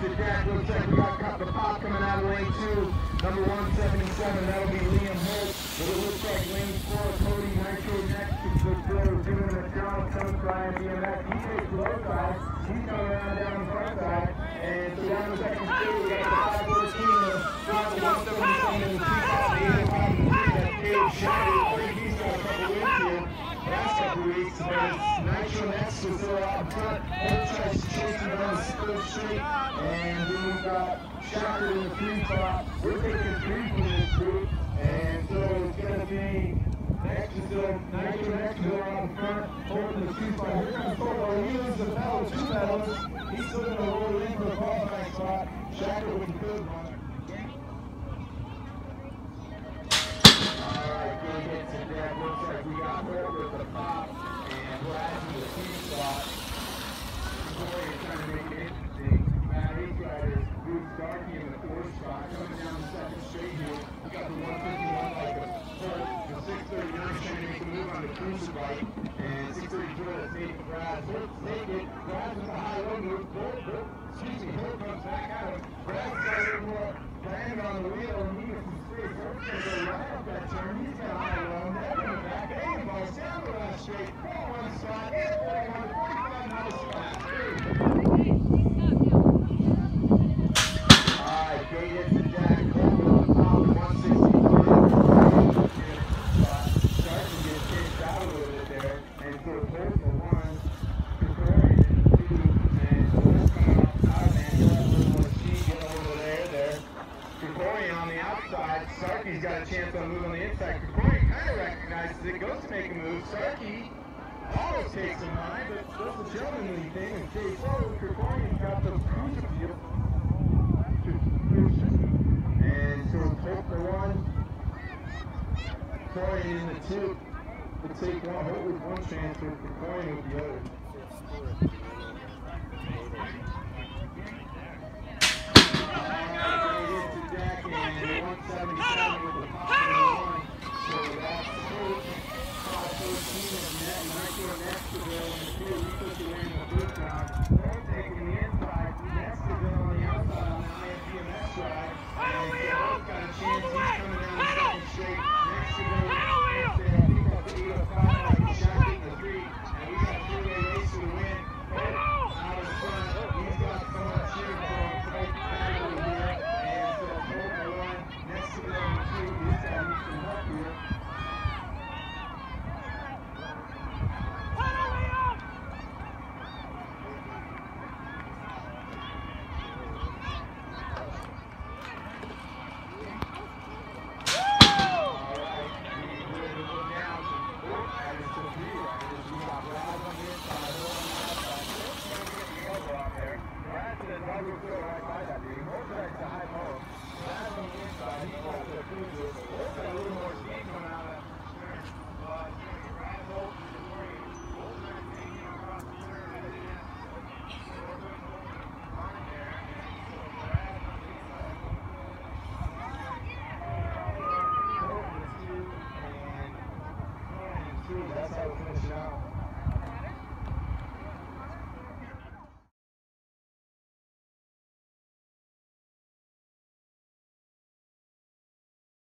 to Jack. Looks like we got Cup the Pop coming out of lane two. Number 177, that'll be Liam Holt. But it looks like lane four, Cody Nitro next to the floor, doing the John Sunshine BMX. He takes the low side. He's coming around down the front side. And so down the second street, we got the 514, the 177, and the 258, and the 5 That's Caleb Shady. Nitro next is still out in front. To chase him down the street, and then we've got Shocker in the three spot. We're taking three from this group, and so it's going to be next is Nitro next is out in front, in the two spot. Here comes Football. He loses the pedal, two pedals. He's still going to roll in for the qualifying spot. Shocker with the third one. Alright, good hits and that looks like we got Holt with the pop and Brad in the two spot. Boy, you're trying to make it interesting. Matt Ace Riders, Bruce Starkey in the fourth spot, coming down the second straight here. We got the 151 like a Holt, the 639 trying to make a move on bike, and 632 that's Nate Brad. Holt's naked, Brad with a high low move, Holt, excuse me, Holt comes back at. Brad's got a little more landing on the wheel, and he gets some space. Holt's gonna go right up that turn, he's got a high low, Never in the back, eight balls, down the last straight, 4-1 spot, 841, 45 miles to last three. Alright, great hits to Jack. Holt on the top, 163. Starts to get kicked out a little bit there. And so Holt for one, Krikorian in two, and so Holt coming off the out, man. He'll have a little more speed, get a little there, there. Krikorian on the outside. Sarky's got a chance on the move on the inside. Krikorian kind of recognizes it, goes to make a move. Sarky almost takes him high, but does the gentlemanly thing and stays forward. Krikorian's got the field. And so Holt the one, Corey in the two. To take one, with one transfer, for Corey with the other. Thank you.